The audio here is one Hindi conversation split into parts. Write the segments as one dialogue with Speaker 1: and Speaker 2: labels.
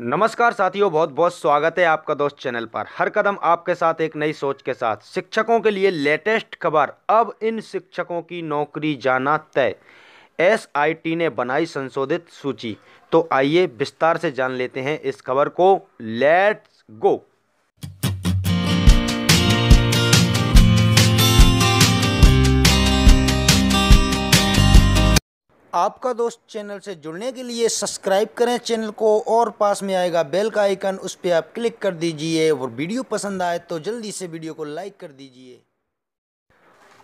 Speaker 1: नमस्कार साथियों बहुत बहुत स्वागत है आपका दोस्त चैनल पर। हर कदम आपके साथ, एक नई सोच के साथ। शिक्षकों के लिए लेटेस्ट खबर, अब इन शिक्षकों की नौकरी जाना तय। एसआईटी ने बनाई संशोधित सूची। तो आइए विस्तार से जान लेते हैं इस खबर को। लेट्स गो आपका दोस्त चैनल से जुड़ने के लिए सब्सक्राइब करें चैनल को और पास में आएगा बेल का आइकन, उस पर आप क्लिक कर दीजिए और वीडियो पसंद आए तो जल्दी से वीडियो को लाइक कर दीजिए।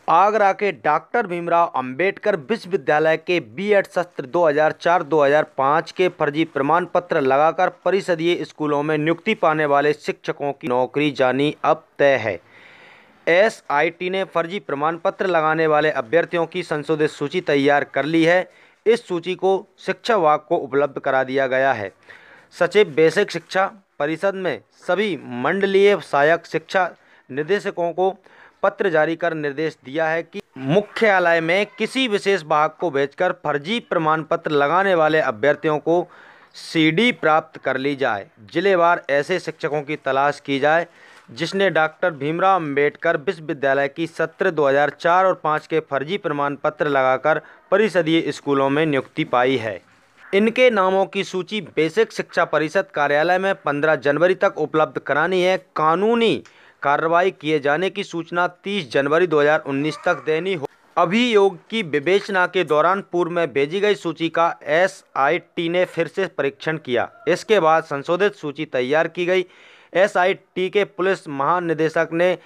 Speaker 1: आगरा के डॉक्टर भीमराव अंबेडकर विश्वविद्यालय के बीएड सत्र 2004-2005 के फर्जी प्रमाण पत्र लगाकर परिषदीय स्कूलों में नियुक्ति पाने वाले शिक्षकों की नौकरी जानी अब तय है। एसआईटी ने फर्जी प्रमाण पत्र लगाने वाले अभ्यर्थियों की संशोधित सूची तैयार कर ली है। इस सूची को शिक्षा विभाग को उपलब्ध करा दिया गया है। सचिव बेसिक शिक्षा परिषद में सभी मंडलीय सहायक शिक्षा निर्देशकों को पत्र जारी कर निर्देश दिया है कि मुख्यालय में किसी विशेष भाग को भेजकर फर्जी प्रमाण पत्र लगाने वाले अभ्यर्थियों को सीडी प्राप्त कर ली जाए। जिलेवार ऐसे शिक्षकों की तलाश की जाए जिसने डॉक्टर भीमराव अंबेडकर विश्वविद्यालय की सत्र 2004 और 5 के फर्जी प्रमाण पत्र लगाकर परिषदीय स्कूलों में नियुक्ति पाई है। इनके नामों की सूची बेसिक शिक्षा परिषद कार्यालय में 15 जनवरी तक उपलब्ध करानी है। कानूनी कार्रवाई किए जाने की सूचना 30 जनवरी 2019 तक देनी हो। अभियोग की विवेचना के दौरान पूर्व में भेजी गई सूची का एसआईटी ने फिर से परीक्षण किया। इसके बाद संशोधित सूची तैयार की गई। एसआईटी के पुलिस महानिदेशक ने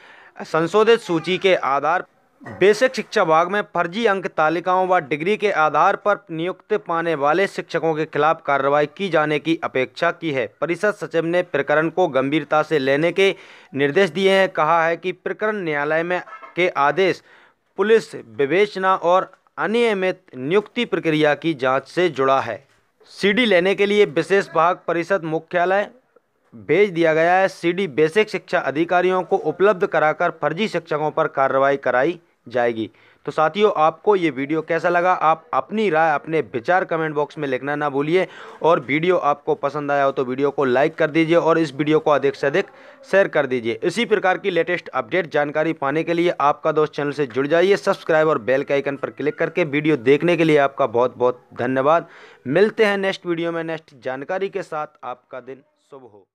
Speaker 1: संशोधित सूची के आधार बेसिक शिक्षा विभाग में फर्जी अंक तालिकाओं व डिग्री के आधार पर नियुक्त पाने वाले शिक्षकों के खिलाफ कार्रवाई की जाने की अपेक्षा की है। परिषद सचिव ने प्रकरण को गंभीरता से लेने के निर्देश दिए हैं। कहा है कि प्रकरण न्यायालय में के आदेश, पुलिस विवेचना और अनियमित नियुक्ति प्रक्रिया की जाँच से जुड़ा है। सीडी लेने के लिए विशेष भाग परिषद मुख्यालय भेज दिया गया है। सीडी बेसिक शिक्षा अधिकारियों को उपलब्ध कराकर फर्जी शिक्षकों पर कार्रवाई कराई जाएगी। तो साथियों, आपको ये वीडियो कैसा लगा? आप अपनी राय अपने विचार कमेंट बॉक्स में लिखना ना भूलिए। और वीडियो आपको पसंद आया हो तो वीडियो को लाइक कर दीजिए और इस वीडियो को अधिक से अधिक शेयर कर दीजिए। इसी प्रकार की लेटेस्ट अपडेट जानकारी पाने के लिए आपका दोस्त चैनल से जुड़ जाइए। सब्सक्राइब और बेल के आइकन पर क्लिक करके वीडियो देखने के लिए आपका बहुत बहुत धन्यवाद। मिलते हैं नेक्स्ट वीडियो में। नेक्स्ट जानकारी के साथ आपका दिन शुभ हो।